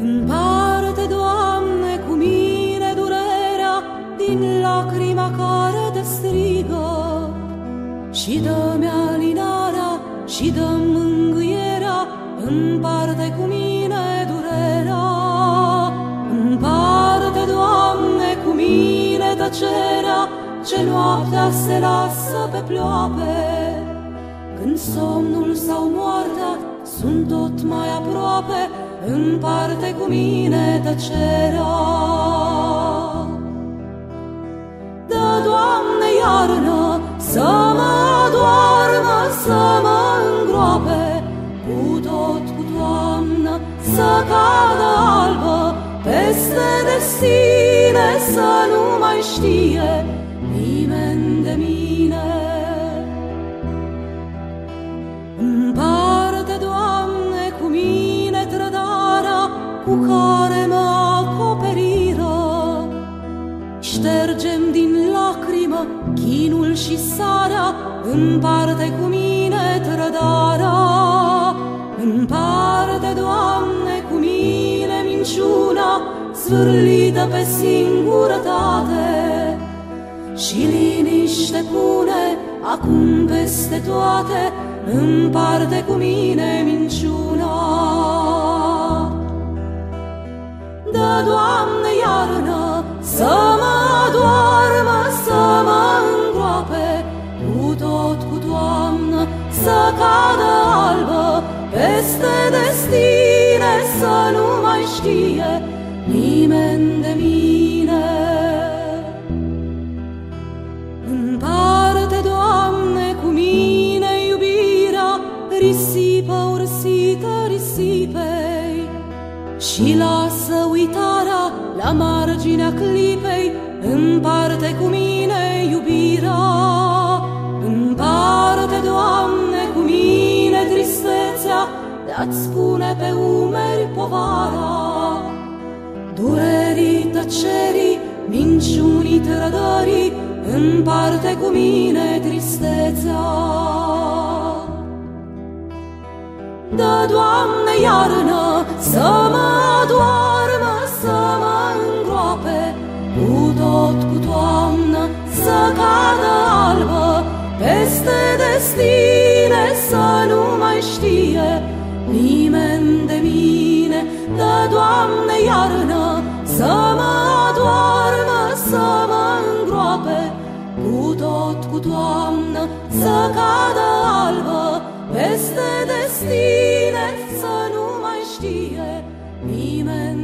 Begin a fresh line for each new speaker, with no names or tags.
Împarte, Doamne, cu mine durerea din lacrima care te strigă și dă-mi alinarea și dă mângâierea, împarte cu mine durerea. Împarte, Doamne, cu mine tăcerea, ce noaptea se lasă pe ploape, când somnul sau moartea sunt tot mai aproape, împarte cu mine tăcerea. Dă, Doamne, iarnă să mă doarmă, să mă îngroape, cu tot cu toamnă să cadă albă, peste destine să nu mai știe cu care mă acoperiră. Ștergem din lacrimă chinul și sarea, împarte cu mine trădarea. Împarte, Doamne, cu mine minciuna, zvârlită pe singurătate. Și liniște pune acum peste toate, împarte cu mine minciuna. Dă, Doamne, iarnă să mă doarmă, să mă îngroape, cu tot cu toamnă să cadă albă, peste destine să nu mai știe nimeni de mine. Împarte, Doamne, cu mine iubirea, risipă ursită risipei și lasă uitarea la marginea clipei, împarte cu mine iubirea. Împarte, Doamne, cu mine tristețea de-ați spune pe umeri povara. Durerii, tăcerii, minciunii, trădării, împarte cu mine tristețea. Dă, Doamne, iarnă să mă zăpadă albă Peste destine să nu mai știe. Nimeni de mine, da, Doamne, iarnă Să mă adoarmă, să mă îngroape. Cu tot cu toamnă să cadă albă Peste destine să nu mai știe. Nimeni